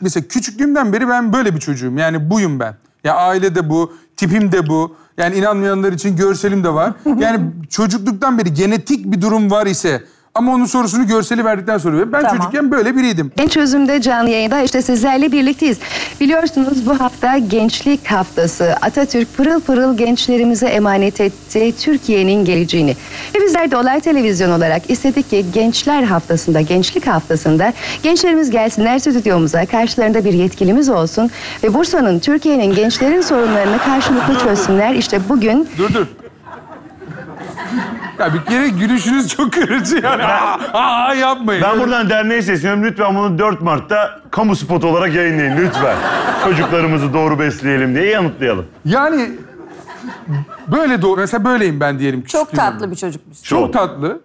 mesela küçüklüğümden beri ben böyle bir çocuğum. Yani buyum ben. Ya aile de bu, tipim de bu. Yani inanmayanlar için görselim de var. Yani çocukluktan beri genetik bir durum var ise ama onun sorusunu görseli verdikten sonra ben Tamam. çocukken böyle biriydim. Genç Çözüm'de canlı yayında işte sizlerle birlikteyiz. Biliyorsunuz bu hafta Gençlik Haftası. Atatürk pırıl pırıl gençlerimize emanet etti Türkiye'nin geleceğini. Ve bizler de Olay Televizyon olarak istedik ki Gençler Haftası'nda, Gençlik Haftası'nda gençlerimiz gelsinler stüdyomuza, karşılarında bir yetkilimiz olsun ve Bursa'nın, Türkiye'nin gençlerin sorunlarını karşılıklı çözsünler. İşte bugün Dur dur. Ya bir kere gülüşünüz çok kırıcı yani. Aa, aa, yapmayın. Ben buradan derneğe sesleniyorum. Lütfen bunu 4 Mart'ta kamu spotu olarak yayınlayın lütfen. Çocuklarımızı doğru besleyelim diye yanıtlayalım. Yani böyle doğru. Mesela böyleyim ben diyelim. Çok tatlı bir çocukmuş. Çok Çok. tatlı.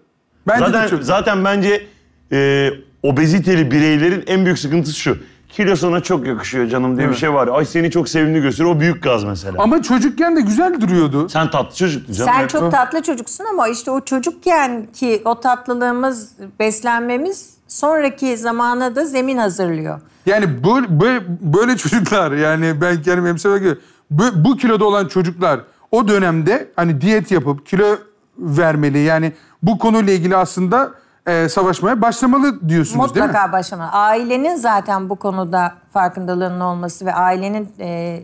Bence de Zaten, çok. zaten bence e, obeziteli bireylerin en büyük sıkıntısı şu. Kilo sana çok yakışıyor canım diye bir Evet. şey var. Ay seni çok sevimli gösteriyor. O büyük gaz mesela. Ama çocukken de güzel duruyordu. Sen tatlı çocuktun canım. Sen çok tatlı çocuksun ama işte o çocukken ki o tatlılığımız, beslenmemiz sonraki zamana da zemin hazırlıyor. Yani böyle, böyle, böyle çocuklar yani ben kendimi emsal bu, bu kiloda olan çocuklar o dönemde hani diyet yapıp kilo vermeli. Yani bu konuyla ilgili aslında e, savaşmaya başlamalı diyorsunuz değil mi? Mutlaka başlama. Ailenin zaten bu konuda farkındalığının olması ve ailenin e,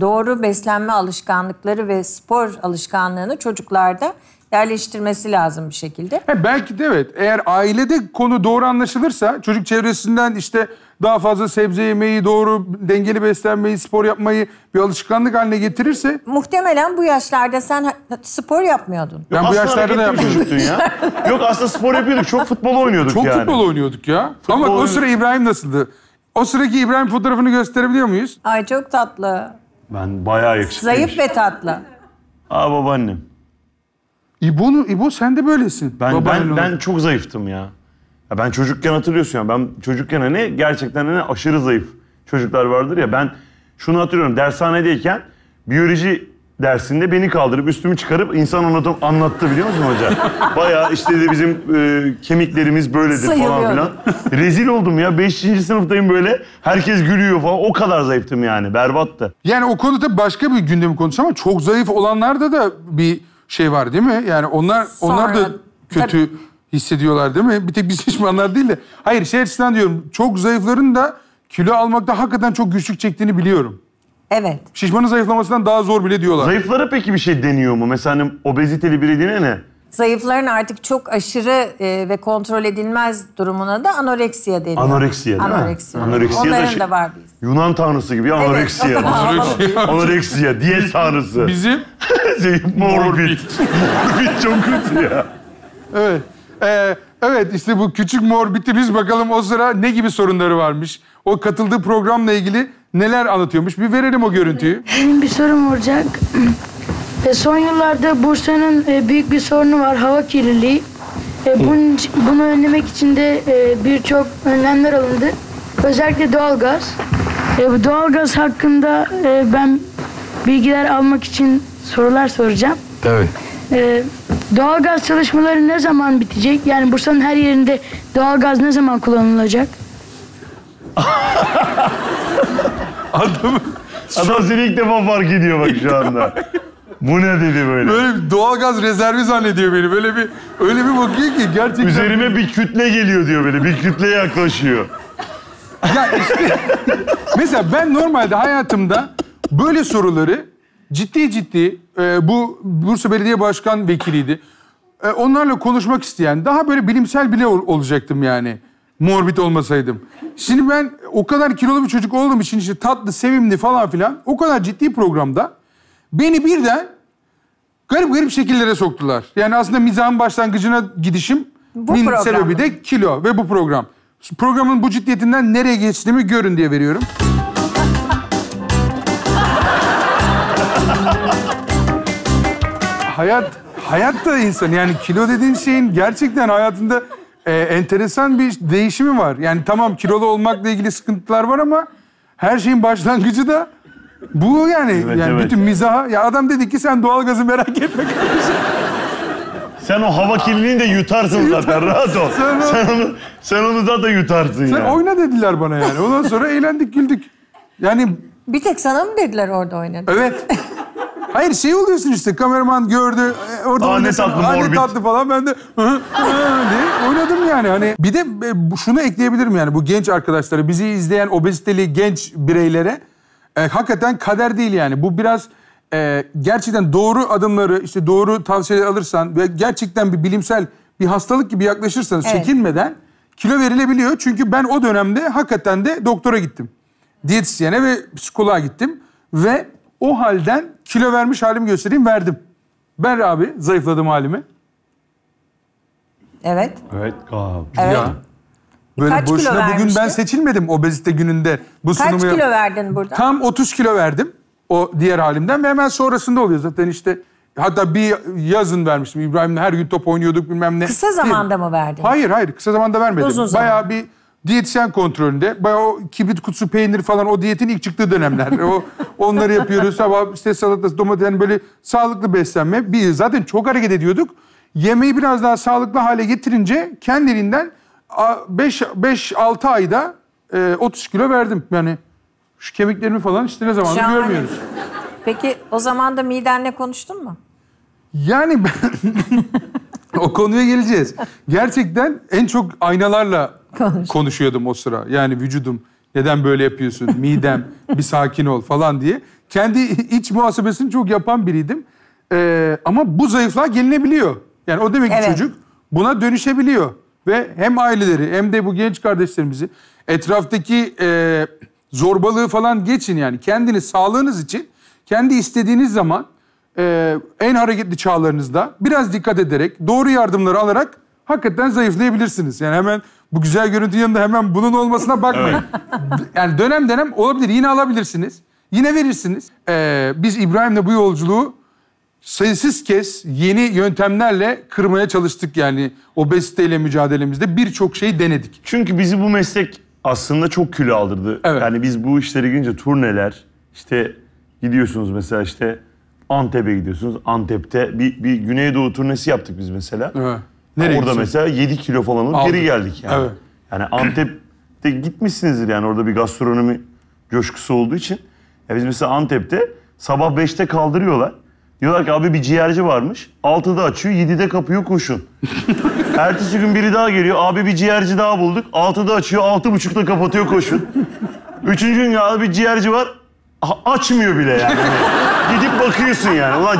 doğru beslenme alışkanlıkları ve spor alışkanlığını çocuklarda yerleştirmesi lazım bir şekilde. He, belki de evet. Eğer ailede konu doğru anlaşılırsa çocuk çevresinden işte daha fazla sebze yemeyi, doğru dengeli beslenmeyi, spor yapmayı bir alışkanlık haline getirirse Muhtemelen bu yaşlarda sen spor yapmıyordun. ben bu yaşlarda da çocuktun ya. Yok aslında spor yapıyorduk. Çok futbol oynuyorduk Çok yani. futbol oynuyorduk ya. Ama o sıra İbrahim nasıldı? O sıraki İbrahim fotoğrafını gösterebiliyor muyuz? Ay çok tatlı. Ben bayağı yakışıklıymış. Zayıf ve tatlı. Aa babaannem. İbo'nu, İbo sen de böylesin. Ben ben ben çok zayıftım ya. ya. Ben çocukken hatırlıyorsun ya. Ben çocukken hani gerçekten hani aşırı zayıf çocuklar vardır ya. Ben şunu hatırlıyorum. Dershanedeyken biyoloji dersinde beni kaldırıp üstümü çıkarıp insan anlatım anlattı biliyor musun hoca? Bayağı işte de bizim e, kemiklerimiz böyledir falan filan. Rezil oldum ya. Beşinci sınıftayım böyle. Herkes gülüyor falan. O kadar zayıftım yani. Berbattı. Yani o konuda başka bir gündem konusu ama çok zayıf olanlarda da bir şey var değil mi? Yani onlar onlar da Sonra- kötü hissediyorlar değil mi? Bir tek biz şişmanlar değil de. Hayır şey açısından diyorum. Çok zayıfların da kilo almakta hakikaten çok güçlük çektiğini biliyorum. Evet. Şişmanın zayıflamasından daha zor bile diyorlar. Zayıflara peki bir şey deniyor mu? Mesela hani obeziteli biri dediğine ne? Zayıfların artık çok aşırı e, ve kontrol edilmez durumuna da anoreksiya deniyor. Anoreksiya değil mi? Anoreksiya. Anoreksiya da Onların şey- da var biz. Yunan tanrısı gibi anoreksiya. havalı. anoreksiya, diyet tanrısı. Bizim Şey, morbid. morbid çok kötü ya. Evet. Ee, evet işte bu küçük morbidimiz bakalım o sıra ne gibi sorunları varmış. O katıldığı programla ilgili neler anlatıyormuş. Bir verelim o görüntüyü. Benim bir sorum olacak. E, son yıllarda Bursa'nın e, büyük bir sorunu var, hava kirliliği. E, bunun, bunu önlemek için de e, birçok önlemler alındı. Özellikle doğalgaz. E, bu doğalgaz hakkında e, ben bilgiler almak için sorular soracağım. Tabii. E, doğalgaz çalışmaları ne zaman bitecek? Yani Bursa'nın her yerinde doğalgaz ne zaman kullanılacak? Adamı Adam seni ilk defa fark ediyor bak şu anda. Bu ne dedi böyle? böyle bir doğalgaz rezervi zannediyor beni. Böyle bir öyle bir bakıyor ki gerçekten. Üzerime bir kütle geliyor diyor böyle. Bir kütle yaklaşıyor. Ya işte mesela ben normalde hayatımda böyle soruları ciddi ciddi e, bu Bursa Belediye Başkan Vekiliydi. E, onlarla konuşmak isteyen daha böyle bilimsel bile ol- olacaktım yani. Morbid olmasaydım. Şimdi ben o kadar kilolu bir çocuk olduğum için işte tatlı, sevimli falan filan o kadar ciddi programda beni birden garip garip şekillere soktular. Yani aslında mizahın başlangıcına gidişim Bu min program. sebebi de kilo ve bu program. Programın bu ciddiyetinden nereye geçtiğimi görün diye veriyorum. hayat hayat da insan yani kilo dediğin şeyin gerçekten hayatında e, enteresan bir değişimi var. Yani tamam kilolu olmakla ilgili sıkıntılar var ama her şeyin başlangıcı da bu yani. Evet, yani evet. bütün mizaha. Ya adam dedi ki sen doğalgazı merak etme. Sen o hava kirliliğini de yutarsın zaten. Rahat ol. Sen Sen onu, sen onu zaten yutarsın Sen yani. oyna dediler bana yani. Ondan sonra eğlendik güldük. Yani Bir tek sana mı dediler orada oynadın? evet. Hayır şey oluyorsun işte kameraman gördü e, orada Aa, ne tatlı, aa, ne morbid. tatlı falan ben de hı, hı diye oynadım yani hani bir de e, şunu ekleyebilirim yani bu genç arkadaşlara bizi izleyen obeziteli genç bireylere e, hakikaten kader değil yani bu biraz e, gerçekten doğru adımları işte doğru tavsiyeler alırsan ve gerçekten bir bilimsel bir hastalık gibi yaklaşırsanız Evet. çekinmeden kilo verilebiliyor çünkü ben o dönemde hakikaten de doktora gittim diyetisyene ve psikoloğa gittim ve o halden kilo vermiş halimi göstereyim verdim. Ben abi zayıfladım halimi. Evet. Evet. Aa, Evet. Ya. Böyle Kaç kilo boşuna bugün ben seçilmedim obezite gününde bu Kaç sunumu. yap- kilo verdin burada? Tam 30 kilo verdim o diğer halimden ve hemen sonrasında oluyor zaten işte. Hatta bir yazın vermiştim. İbrahim'le her gün top oynuyorduk bilmem ne. Kısa zamanda mı verdin? Hayır hayır kısa zamanda vermedim. Uzun zaman. Bayağı bir diyetisyen kontrolünde. Bayağı o kibrit kutusu peynir falan o diyetin ilk çıktığı dönemler. o onları yapıyoruz. Sabah işte salatası, domates yani böyle sağlıklı beslenme. Bir zaten çok hareket ediyorduk. Yemeği biraz daha sağlıklı hale getirince kendiliğinden 5 5 6 ayda e, 30 kilo verdim. Yani şu kemiklerimi falan işte ne zamandır Şahane. görmüyoruz. Peki o zaman da midenle konuştun mu? Yani ben... o konuya geleceğiz. Gerçekten en çok aynalarla Konuş. konuşuyordum o sıra. Yani vücudum neden böyle yapıyorsun, midem bir sakin ol falan diye. Kendi iç muhasebesini çok yapan biriydim. Ee, ama bu zayıflığa gelinebiliyor. Yani o demek ki Evet. çocuk buna dönüşebiliyor. Ve hem aileleri hem de bu genç kardeşlerimizi etraftaki e, zorbalığı falan geçin yani. Kendiniz sağlığınız için kendi istediğiniz zaman e, en hareketli çağlarınızda biraz dikkat ederek doğru yardımları alarak hakikaten zayıflayabilirsiniz. Yani hemen bu güzel görüntünün yanında hemen bunun olmasına bakmayın. Yani dönem dönem olabilir. Yine alabilirsiniz. Yine verirsiniz. Ee, biz İbrahim'le bu yolculuğu sayısız kez yeni yöntemlerle kırmaya çalıştık yani obeziteyle mücadelemizde birçok şey denedik. Çünkü bizi bu meslek aslında çok kilo aldırdı. Evet. Yani biz bu işlere girince turneler, işte gidiyorsunuz mesela işte Antep'e gidiyorsunuz. Antep'te bir, bir Güneydoğu turnesi yaptık biz mesela. Evet. Nereye Orada gideceğiz? mesela 7 kilo falan alıp geri geldik yani. Evet. Yani Antep'te gitmişsinizdir yani orada bir gastronomi coşkusu olduğu için. Ya biz mesela Antep'te sabah 5'te kaldırıyorlar. Diyorlar ki abi bir ciğerci varmış. 6'da açıyor, 7'de kapıyor koşun. Ertesi gün biri daha geliyor. Abi bir ciğerci daha bulduk. 6'da açıyor, 6.30'da kapatıyor koşun. Üçüncü gün abi bir ciğerci var. a- açmıyor bile yani. Hani Gidip bakıyorsun yani. Ulan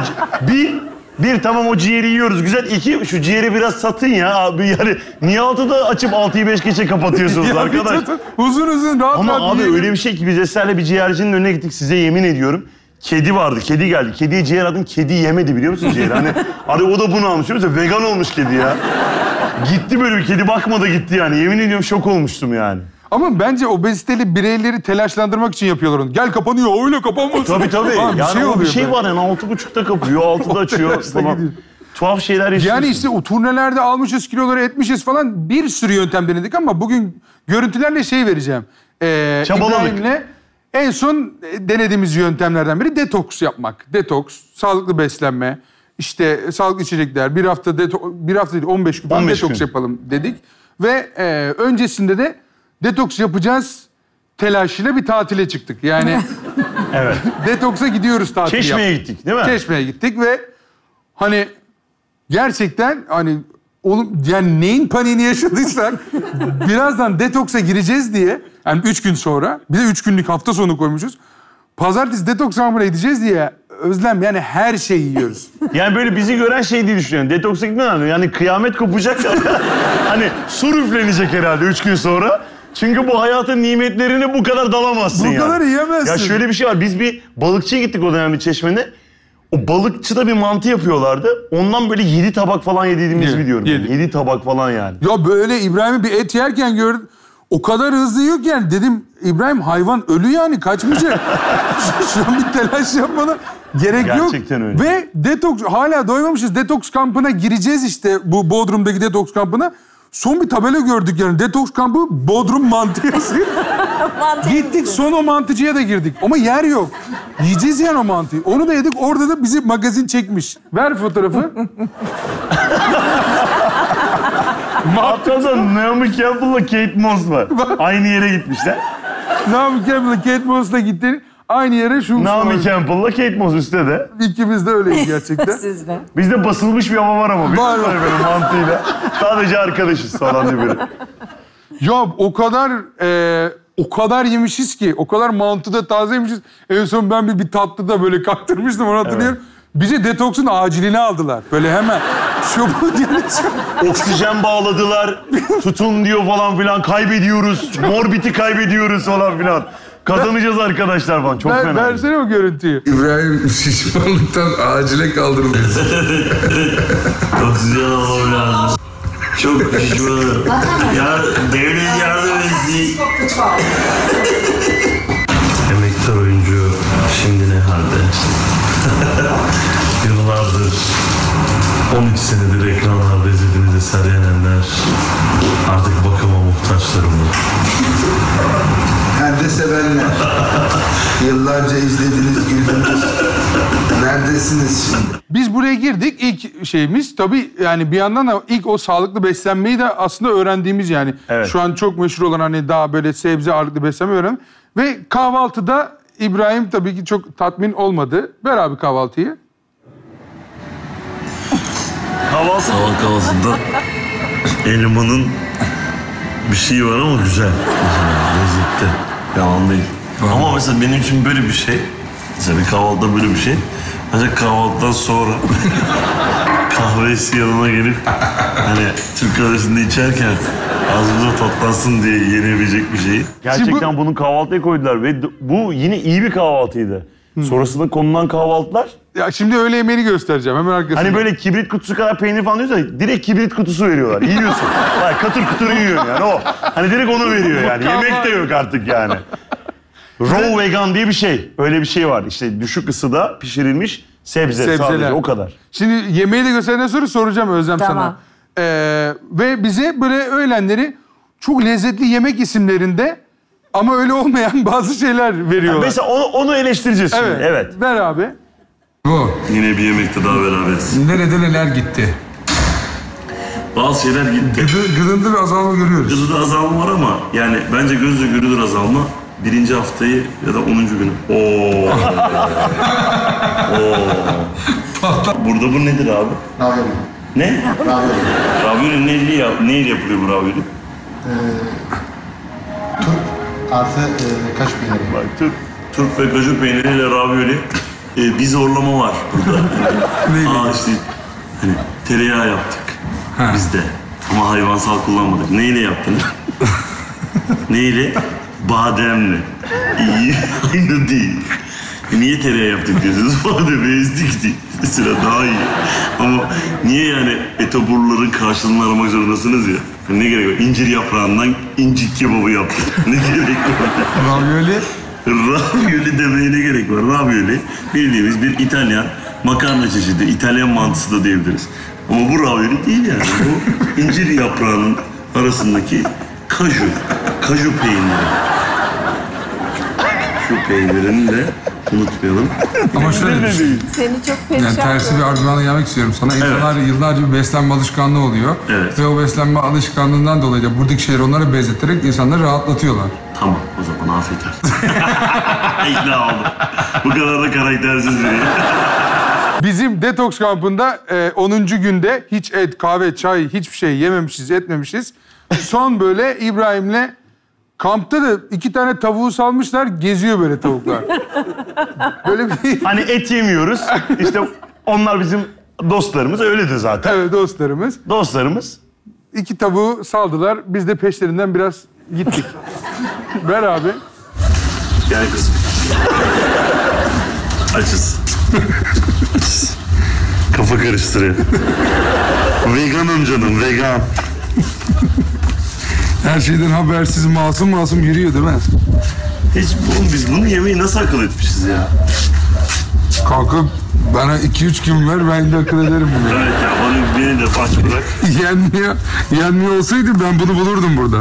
bir, bir tamam o ciğeri yiyoruz güzel. İki şu ciğeri biraz satın ya abi. Yani niye 6'da açıp 6'yı 5 geçe kapatıyorsunuz Ya bir arkadaş? tutun, uzun uzun rahat Ama rahat abi yiyelim. öyle bir şey ki biz Eser'le bir ciğercinin önüne gittik size yemin ediyorum. Kedi vardı, kedi geldi. Kediye ciğer adım, kedi yemedi biliyor musun ciğer? Hani, hani o da bunu almış. Mesela vegan olmuş kedi ya. Gitti böyle bir kedi bakmadı gitti yani. Yemin ediyorum şok olmuştum yani. Ama bence obeziteli bireyleri telaşlandırmak için yapıyorlar onu. Gel kapanıyor öyle kapanmasın. Tabii tabii. Falan yani o bir şey böyle. var yani altı buçukta kapıyor, altıda açıyor falan. gidiyor. Tuhaf şeyler yaşıyorsun. Yani işte o turnelerde almışız kiloları etmişiz falan bir sürü yöntem denedik ama bugün görüntülerle şey vereceğim. Ee, Çabaladık. İbrahim'le en son e, denediğimiz yöntemlerden biri detoks yapmak. Detoks, sağlıklı beslenme, işte sağlıklı içecekler. Bir hafta deto- bir hafta değil 15 gün falan 15 detoks gün. yapalım dedik. Ve e, öncesinde de detoks yapacağız telaşıyla bir tatile çıktık. Yani Evet. detoksa gidiyoruz tatil Çeşme'ye gittik değil mi? Çeşme'ye gittik ve hani gerçekten hani oğlum yani neyin paniğini yaşadıysak birazdan detoksa gireceğiz diye yani üç gün sonra bir de üç günlük hafta sonu koymuşuz. Pazartesi detoks kampına gideceğiz diye Özlem yani her şeyi yiyoruz. Yani böyle bizi gören şey diye düşünüyorum. Detoksa gitmeden önce yani kıyamet kopacak. hani su üflenecek herhalde üç gün sonra. Çünkü bu hayatın nimetlerine bu kadar dalamazsın Bu yani. kadar yiyemezsin. Ya şöyle bir şey var. Biz bir balıkçıya gittik o dönem bir çeşmede. O balıkçıda bir mantı yapıyorlardı. Ondan böyle yedi tabak falan yediğimizi Yedi, biliyorum. yedi. Yedi tabak falan yani. Ya böyle İbrahim'i bir et yerken gördüm. O kadar hızlı yiyor ki yani dedim İbrahim hayvan ölü yani kaçmayacak. Şu an bir telaş yapmana gerek yok. Gerçekten öyle. Ve detoks hala doymamışız. Detoks kampına gireceğiz işte bu Bodrum'daki detoks kampına. Son bir tabela gördük yani detoks kampı Bodrum mantı yazıyor. Mantıklı. Gittik son o mantıcıya da girdik. Ama yer yok. Yiyeceğiz yani o mantıyı. Onu da yedik. Orada da bizi magazin çekmiş. Ver fotoğrafı. Hatta Naomi Campbell'la Kate Moss var. Aynı yere gitmişler. Naomi Campbell'la Kate Moss'la gittin. Aynı yere şu Naomi Campbell'la Kate Moss üstte de. İkimiz de öyleyiz gerçekten. Sizde. Bizde basılmış bir hava var ama. Var, Var böyle mantığıyla. Sadece arkadaşız falan diye böyle. ya o kadar e, o kadar yemişiz ki, o kadar mantı da taze yemişiz. En son ben bir, bir tatlı da böyle kaktırmıştım onu hatırlıyorum. Bizi detoksun acilini aldılar. Böyle hemen. Şu bu Oksijen bağladılar. Tutun diyor falan filan. Kaybediyoruz. Morbiti kaybediyoruz falan filan. Kazanacağız arkadaşlar falan. Çok Ver, fena. versene o görüntüyü. İbrahim şişmanlıktan acile kaldırıldı. Oksijen almam lazım. Çok pişmanım. ya devlet yardım etsin. Emektar oyuncu şimdi ne halde? Yıllardır 12 senedir ekranlarda izlediğiniz Eser Yenenler artık bakıma muhtaç durumda. Nerede sevenler? Yıllarca izlediniz, güldünüz. Neredesiniz şimdi? Biz buraya girdik. İlk şeyimiz tabii yani bir yandan da ilk o sağlıklı beslenmeyi de aslında öğrendiğimiz yani. Evet. Şu an çok meşhur olan hani daha böyle sebze ağırlıklı beslenme öğren. Ve kahvaltıda İbrahim tabii ki çok tatmin olmadı. Ver abi kahvaltıyı. Havası. Sabah kahvaltısında elmanın bir şeyi var ama güzel. Lezzetli. Yalan değil. Ama mesela benim için böyle bir şey. Mesela bir kahvaltıda böyle bir şey. Ancak kahvaltıdan sonra kahvesi yanına gelip hani Türk kahvesinde içerken ağzımıza tatlansın diye yenebilecek bir şey. Gerçekten bunu kahvaltıya koydular ve bu yine iyi bir kahvaltıydı. Sonrasında konulan kahvaltılar Ya şimdi öğle yemeğini göstereceğim hemen arkasında. hani böyle kibrit kutusu kadar peynir falan diyorsa direkt kibrit kutusu veriyorlar. Yiyorsun. Vay katır kutur yiyorsun yani o. Hani direkt onu veriyor yani. Yemek de yok artık yani. Raw vegan diye bir şey. Öyle bir şey var. İşte düşük ısıda pişirilmiş sebze Sebzeler. sadece o kadar. Şimdi yemeği de gösterenden sonra soracağım Özlem Tamam. sana. Ee, ve bize böyle öğlenleri çok lezzetli yemek isimlerinde ama öyle olmayan bazı şeyler veriyorlar. Mesela onu, onu eleştireceğiz şimdi. evet. Evet. Ver abi. Bu. Yine bir yemekte daha beraberiz. Nerede neler gitti? Bazı şeyler gitti. Gıdı, gıdında bir azalma görüyoruz. Gıdıda azalma var ama yani bence gözle görülür azalma. Birinci haftayı ya da 10. günü. Oo. Oo. Burada bu nedir abi? Ravioli. Ne? Ravioli. Ravioli neyle, yap neyle yapılıyor bu ravioli? Turp artı e, kaş peyniri. Bak Türk, Türk ve kaju peyniriyle ravioli. Ee, bir zorlama var burada. Aa işte hani tereyağı yaptık biz de. Ama hayvansal kullanmadık. Neyle yaptınız? Neyle? Bademle. İyi, aynı değil. E niye tereyağı yaptık diyorsunuz? Bademi ezdik diye. Mesela daha iyi. Ama niye yani etoburların karşılığını aramak zorundasınız ya? Ne gerek var? İncir yaprağından incik kebabı yaptık. Ne gerek var? Ravioli. Ravioli demeye ne gerek var? Ravioli bildiğimiz bir İtalyan makarna çeşidi. İtalyan mantısı da diyebiliriz. Ama bu ravioli değil yani. Bu incir yaprağının arasındaki kaju. Kaju peyniri. Şu peynirini de unutmayalım. Ama şöyle bir şey. Seni çok Yani perişan tersi bir argümanla gelmek istiyorum sana. İnsanlar yıllarca bir beslenme alışkanlığı oluyor. Evet. Ve o beslenme alışkanlığından dolayı da buradaki şeyleri onlara benzeterek insanları rahatlatıyorlar. Tamam o zaman afiyet olsun. İkna oldum. Bu kadar da karaktersiz biri. Bizim detoks kampında e, 10. günde hiç et, kahve, çay hiçbir şey yememişiz, etmemişiz. Son böyle İbrahim'le kampta da iki tane tavuğu salmışlar, geziyor böyle tavuklar. Böyle bir... Hani et yemiyoruz. İşte onlar bizim dostlarımız. Öyledir zaten. Evet dostlarımız. Dostlarımız. İki tavuğu saldılar. Biz de peşlerinden biraz gittik. Ver abi. Gel kızım. Açız. Kafa karıştırıyor. Veganım canım, vegan. Her şeyden habersiz masum masum yürüyor değil mi? Hiç oğlum biz bunu yemeği nasıl akıl etmişiz ya? Kalkıp bana 2-3 gün ver ben de akıl ederim bunu. Evet ya bana beni de aç bırak. yenmiyor, yenmiyor olsaydı ben bunu bulurdum burada.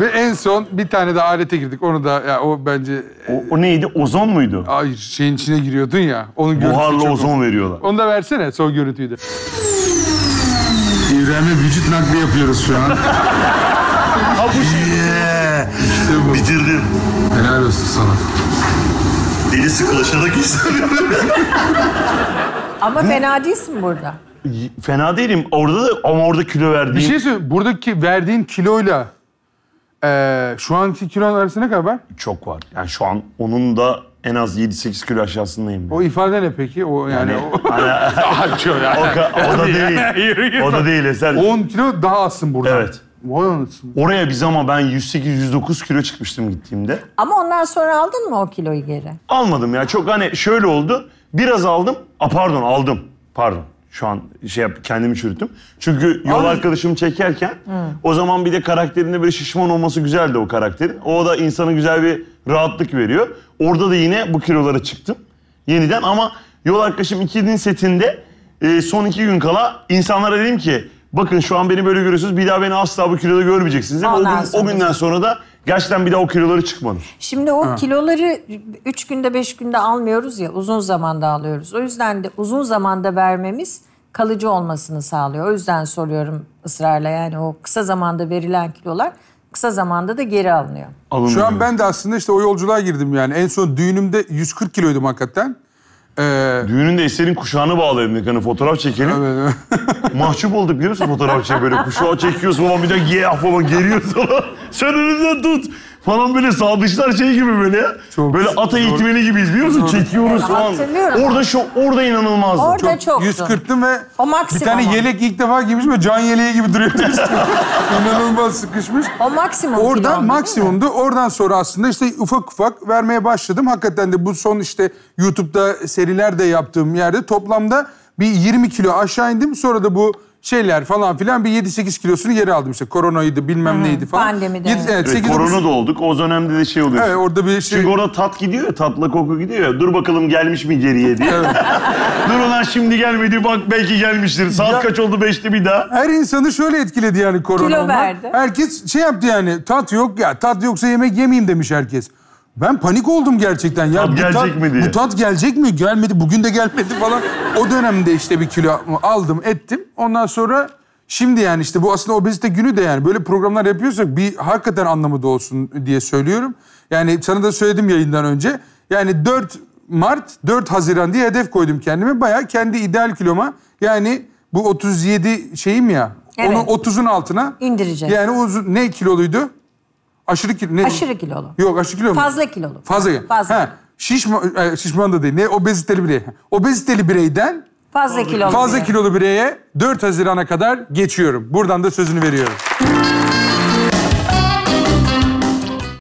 Ve en son bir tane de alete girdik. Onu da ya o bence O, o neydi? Ozon muydu? ay şeyin içine giriyordun ya. Onun görüntüsü Buharlı ozon veriyorlar. Onu da versene son görüntüyü de. İbrahim'e vücut Vücut nakli yapıyoruz şu an. Ha bu şey. Yeah. İşte bu. Bitirdim. Helal olsun sana. Deli sıkılaşarak istemiyorum. Ama fena değilsin burada. Fena değilim. Orada da ama orada kilo verdiğim. Bir şey söyleyeyim. Buradaki verdiğin kiloyla eee şu anki kilon arasında ne kadar var? çok var. Yani şu an onun da en az 7-8 kilo aşağısındayım. O ifade ne peki? O yani, Yani, o, Açıyor yani. o, o da değil. o da değil Eser. 10 kilo daha azsın burada. Evet. Vay anasını. Oraya biz ama ben 108-109 kilo çıkmıştım gittiğimde. Ama ondan sonra aldın mı o kiloyu geri? Almadım ya. Çok hani şöyle oldu. Biraz aldım. A pardon aldım. Pardon. Şu an şey yap, kendimi çürüttüm. Çünkü yol Abi- arkadaşımı çekerken o zaman bir de karakterinde böyle şişman olması güzeldi o karakterin. O da insana güzel bir rahatlık veriyor. Orada da yine bu kilolara çıktım. Yeniden ama yol arkadaşım 2'nin setinde e, son iki gün kala insanlara dedim ki bakın şu an beni böyle görüyorsunuz bir daha beni asla bu kiloda görmeyeceksiniz. dedim. O, Ondan gün, o sonra- günden sonra da gerçekten bir daha o kiloları çıkmadım. Şimdi o kiloları üç günde beş günde almıyoruz ya uzun zamanda alıyoruz. O yüzden de uzun zamanda vermemiz kalıcı olmasını sağlıyor. O yüzden soruyorum ısrarla yani o kısa zamanda verilen kilolar kısa zamanda da geri alınıyor. Alınmıyor. Şu an ben de aslında işte o yolculuğa girdim yani. En son düğünümde 140 kiloydum hakikaten. Ee, Düğününde Eser'in kuşağını bağlayalım. Hani fotoğraf çekelim. evet, Mahcup olduk biliyor musun fotoğraf çek böyle kuşağı çekiyorsun falan bir de yeah falan geriyorsun falan. Sen önünden tut. Falan böyle sağdışlar şey gibi böyle ya. Çok- böyle ata eğitmeni gibiyiz biliyor musun? Çekiyoruz falan. Orada şu orada inanılmazdı. Orada çok çoktu. 140'tım ve O bir tane ama. yelek ilk defa giymişim ve can yeleği gibi duruyordu üstümde. İnanılmaz sıkışmış. O maksimum Oradan maksimumdu. Oradan sonra aslında işte ufak ufak vermeye başladım. Hakikaten de bu son işte YouTube'da seriler de yaptığım yerde toplamda bir 20 kilo aşağı indim. Sonra da bu şeyler falan filan bir 7-8 kilosunu geri aldım işte. Koronaydı bilmem neydi falan. Pandemide. Yedi- evet, Ve 8 korona da olduk. O dönemde de şey oluyor. Evet orada bir şey... Çünkü orada tat gidiyor ya, tatla koku gidiyor ya. Dur bakalım gelmiş mi geriye diye. Dur ulan şimdi gelmedi bak belki gelmiştir. Saat Ya- kaç oldu beşte bir daha. Her insanı şöyle etkiledi yani korona Kilo verdi. Herkes şey yaptı yani tat yok ya tat yoksa yemek yemeyeyim demiş herkes. Ben panik oldum gerçekten. Ya Tat bu gelecek mi diye. Bu tat gelecek mi? Gelmedi. Bugün de gelmedi falan. o dönemde işte bir kilo aldım ettim. Ondan sonra şimdi yani işte bu aslında obezite günü de yani böyle programlar yapıyorsak bir hakikaten anlamı da olsun diye söylüyorum. Yani sana da söyledim yayından önce. Yani 4 Mart 4 Haziran diye hedef koydum kendime. Bayağı kendi ideal kiloma yani bu 37 şeyim ya. Evet. Onu 30'un altına İndireceğiz. Yani uzun ne kiloluydu? Aşırı kilo. Ne? Aşırı kilolu. Yok aşırı kilo mu? Fazla kilolu. Fazla. Fazla. Ha, şişman, e, şişman da değil. Ne? Obeziteli birey. Obeziteli bireyden Fazla kilolu. fazla kilolu bireye 4 Haziran'a kadar geçiyorum. Buradan da sözünü veriyorum.